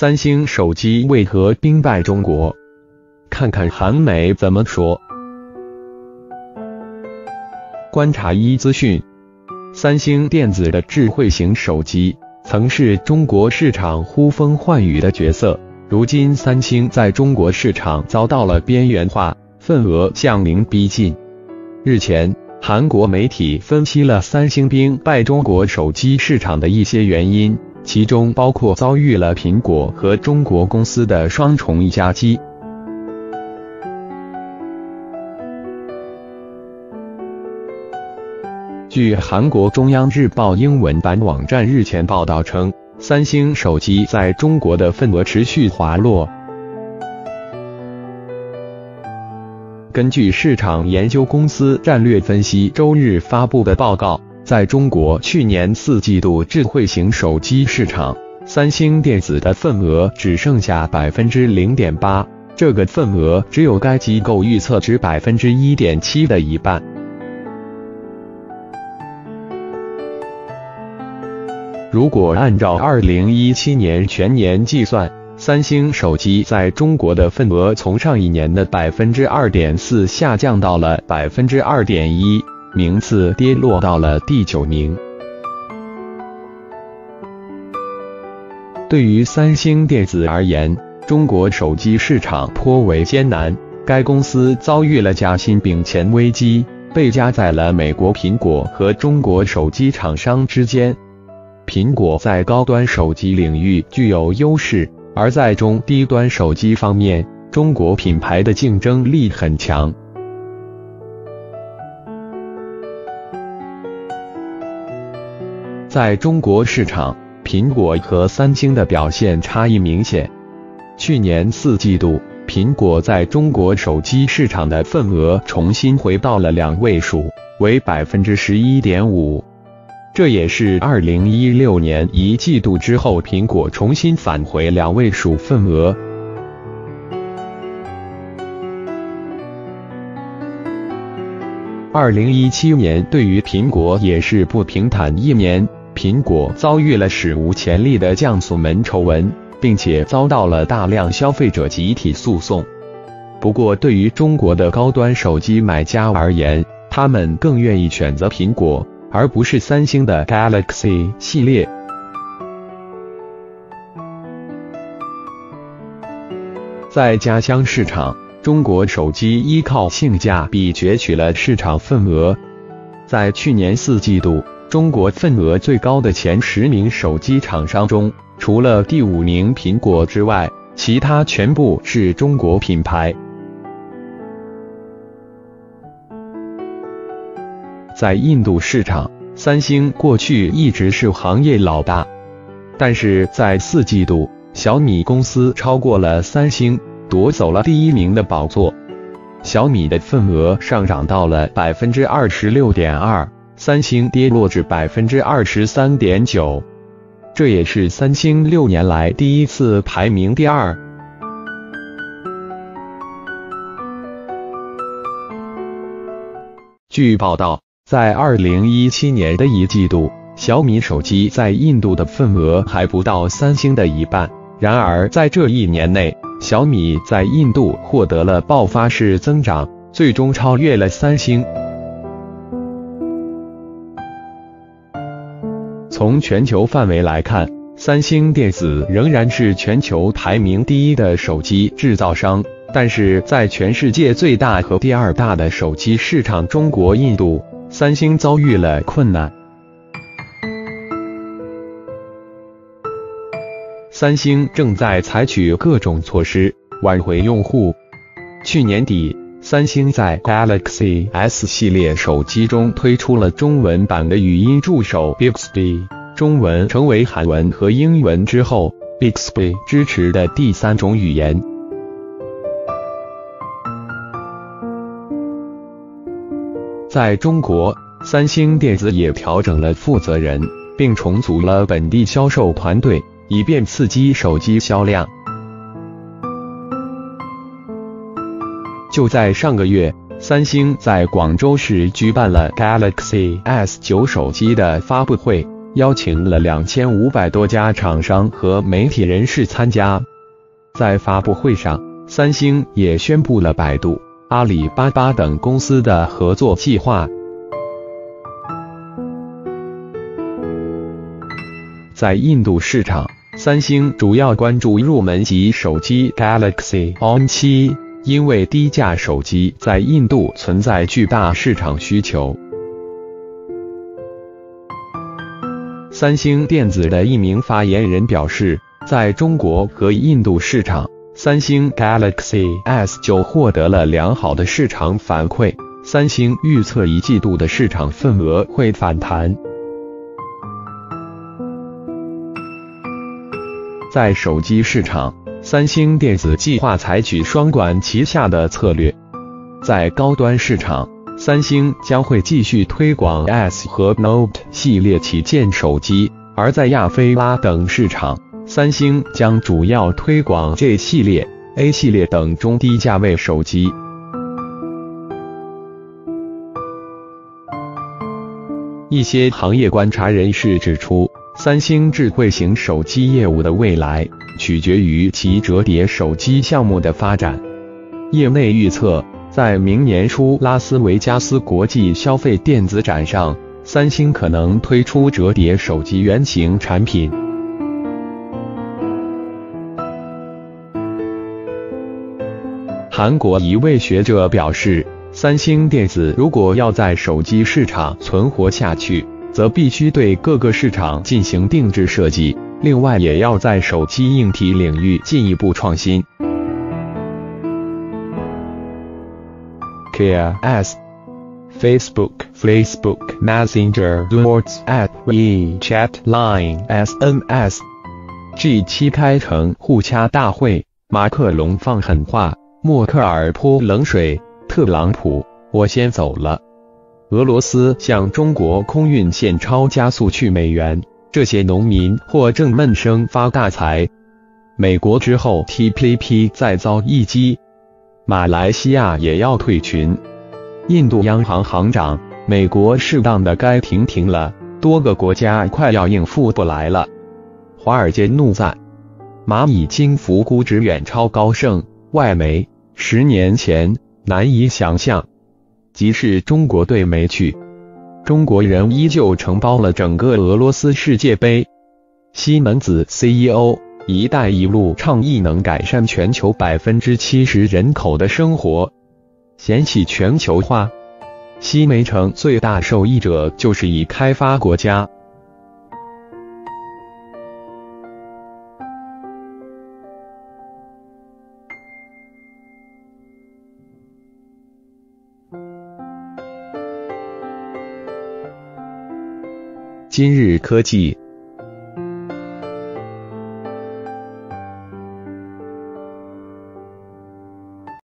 三星手机为何兵败中国？看看韩媒怎么说。观察一资讯，三星电子的智慧型手机曾是中国市场呼风唤雨的角色，如今三星在中国市场遭到了边缘化，份额向零逼近。日前，韩国媒体分析了三星兵败中国手机市场的一些原因。其中包括遭遇了苹果和中国公司的双重夹击。据韩国中央日报英文版网站日前报道称，三星手机在中国的份额持续滑落。根据市场研究公司战略分析周日发布的报告。在中国去年四季度智慧型手机市场，三星电子的份额只剩下百分之零点八，这个份额只有该机构预测值百分之一点七的一半。如果按照二零一七年全年计算，三星手机在中国的份额从上一年的百分之二点四下降到了百分之二点一。名次跌落到了第九名。对于三星电子而言，中国手机市场颇为艰难。该公司遭遇了夹心饼钱危机，被夹在了美国苹果和中国手机厂商之间。苹果在高端手机领域具有优势，而在中低端手机方面，中国品牌的竞争力很强。在中国市场，苹果和三星的表现差异明显。去年四季度，苹果在中国手机市场的份额重新回到了两位数，为百分之十一点五。这也是二零一六年一季度之后，苹果重新返回两位数份额。二零一七年对于苹果也是不平坦一年。苹果遭遇了史无前例的降速门丑闻，并且遭到了大量消费者集体诉讼。不过，对于中国的高端手机买家而言，他们更愿意选择苹果，而不是三星的 Galaxy 系列。在家乡市场，中国手机依靠性价比攫取了市场份额。在去年四季度。中国份额最高的前十名手机厂商中，除了第五名苹果之外，其他全部是中国品牌。在印度市场，三星过去一直是行业老大，但是在四季度，小米公司超过了三星，夺走了第一名的宝座。小米的份额上涨到了百分之二十六点二。三星跌落至百分之二十三点九，这也是三星六年来第一次排名第二。据报道，在二零一七年的一季度，小米手机在印度的份额还不到三星的一半。然而，在这一年内，小米在印度获得了爆发式增长，最终超越了三星。从全球范围来看，三星电子仍然是全球排名第一的手机制造商。但是在全世界最大和第二大的手机市场中国、印度，三星遭遇了困难。三星正在采取各种措施挽回用户。去年底，三星在 Galaxy S 系列手机中推出了中文版的语音助手 Bixby。中文成为韩文和英文之后，Bixby 支持的第三种语言。在中国，三星电子也调整了负责人，并重组了本地销售团队，以便刺激手机销量。就在上个月，三星在广州市举办了 Galaxy S 九手机的发布会。邀请了两千五百多家厂商和媒体人士参加。在发布会上，三星也宣布了百度、阿里巴巴等公司的合作计划。在印度市场，三星主要关注入门级手机 Galaxy On7，因为低价手机在印度存在巨大市场需求。三星电子的一名发言人表示，在中国和印度市场，三星 Galaxy S9 获得了良好的市场反馈。三星预测一季度的市场份额会反弹。在手机市场，三星电子计划采取双管齐下的策略。在高端市场，三星将会继续推广 S 和 Note 系列旗舰手机，而在亚非拉等市场，三星将主要推广 J 系列、A 系列等中低价位手机。一些行业观察人士指出，三星智慧型手机业务的未来取决于其折叠手机项目的发展。业内预测。在明年初拉斯维加斯国际消费电子展上，三星可能推出折叠手机原型产品。韩国一位学者表示，三星电子如果要在手机市场存活下去，则必须对各个市场进行定制设计，另外也要在手机硬体领域进一步创新。KS、Facebook、Facebook Messenger、WhatsApp、WeChat、Line、SNS、G7 开城互掐大会，马克龙放狠话，默克尔泼冷水，特朗普我先走了。俄罗斯向中国空运现钞加速去美元，这些农民或正闷声发大财。美国之后，TPP 再遭一击。马来西亚也要退群，印度央行行长，美国适当的该停停了，多个国家快要应付不来了。华尔街怒赞，蚂蚁金服估值远超高盛。外媒，十年前难以想象，即是中国队没去，中国人依旧承包了整个俄罗斯世界杯。西门子 CEO。“一带一路”倡议能改善全球百分之七十人口的生活。掀起全球化，西梅城最大受益者就是已开发国家。今日科技。